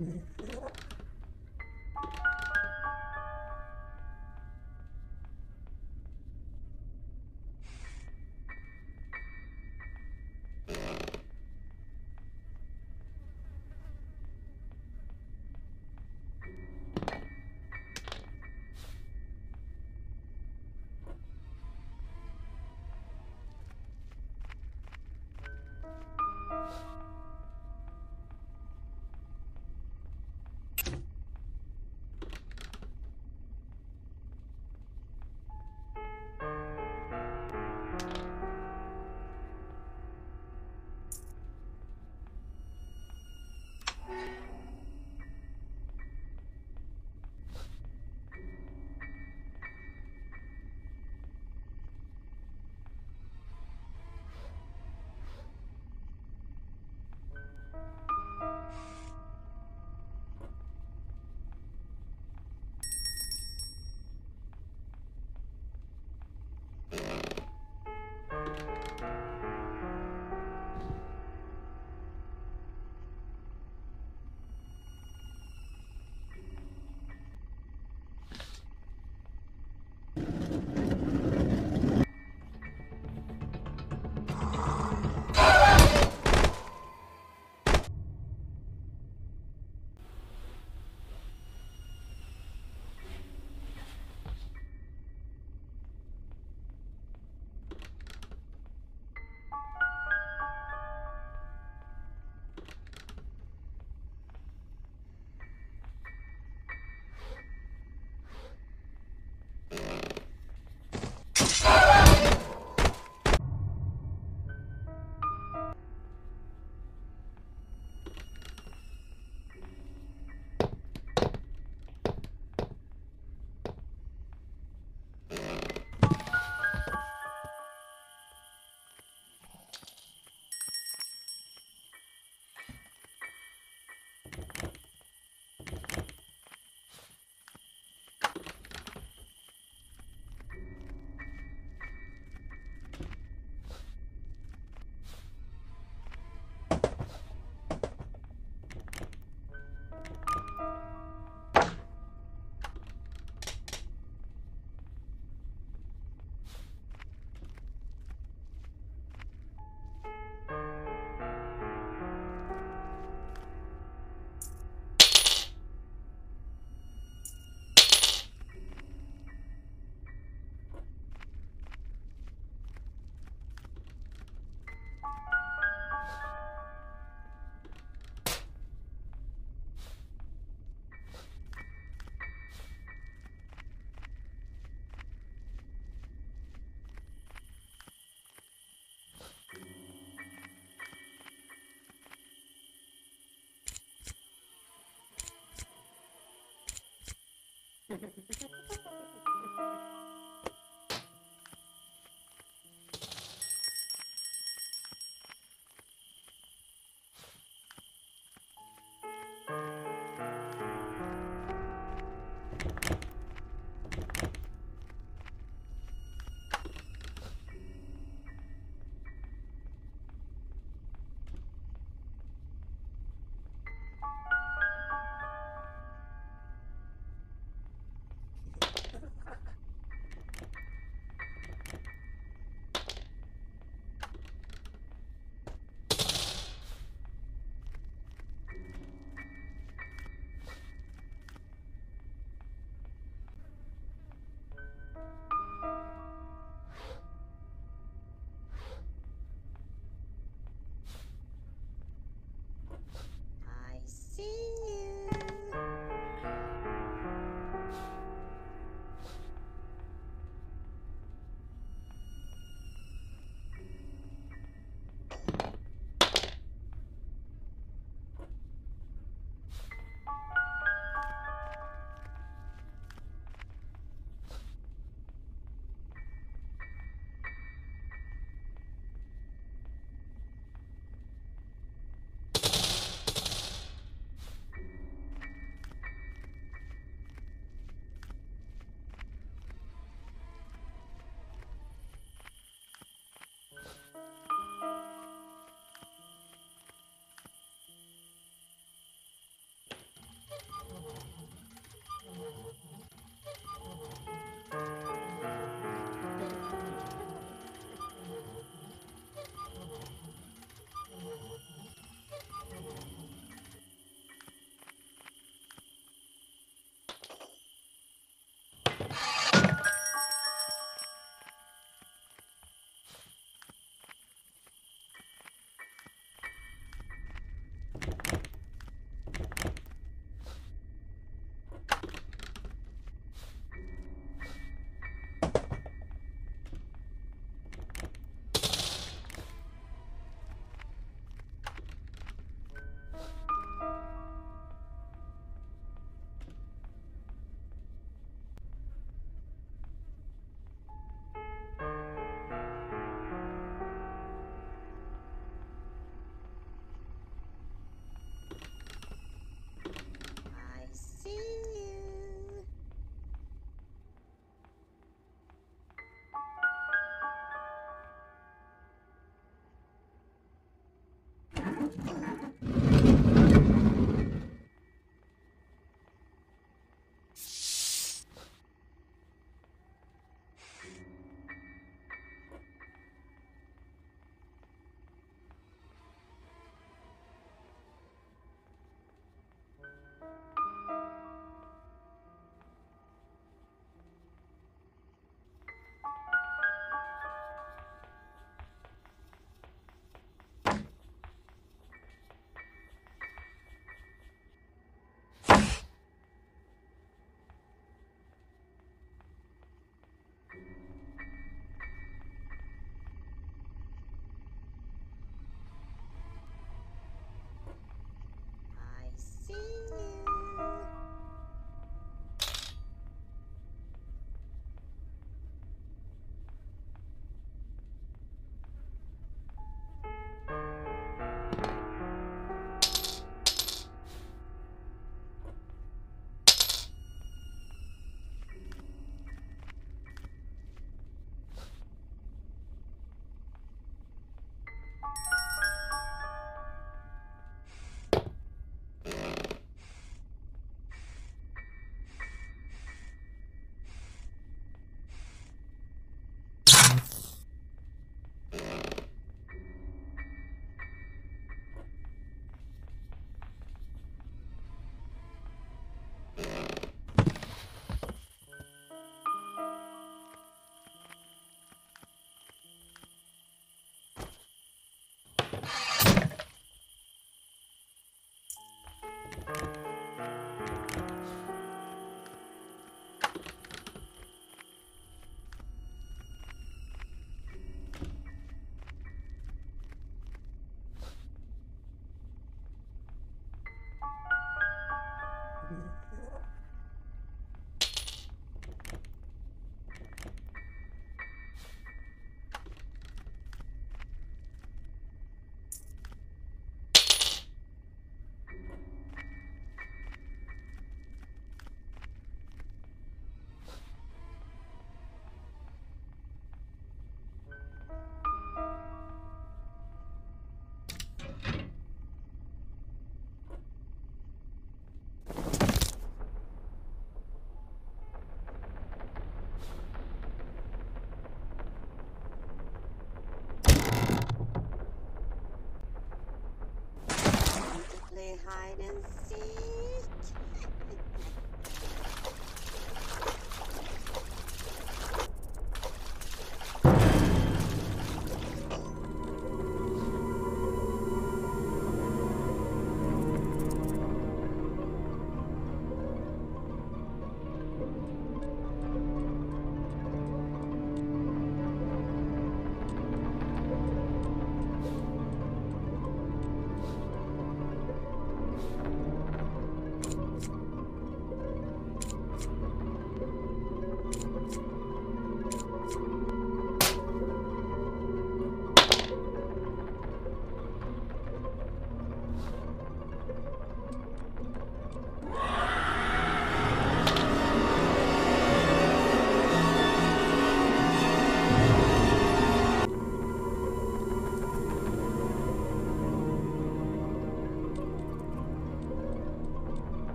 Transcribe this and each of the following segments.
Mm-hmm. ハハハハ!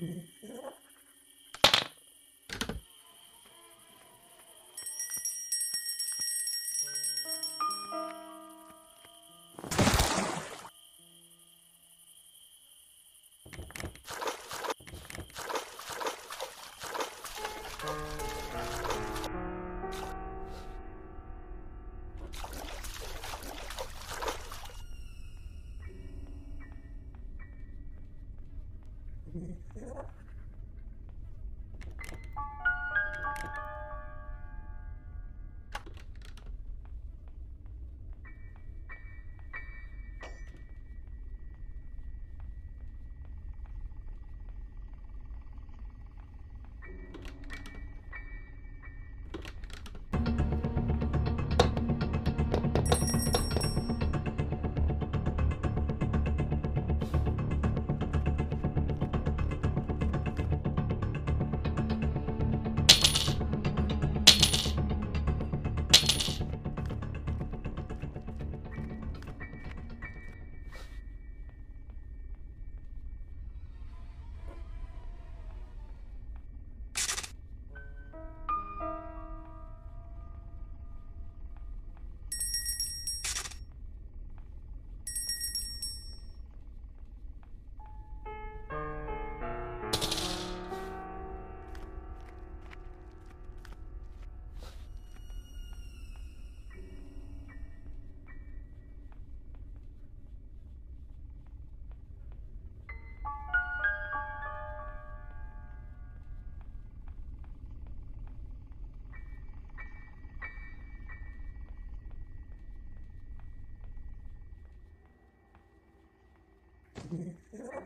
Mm-hmm. 嗯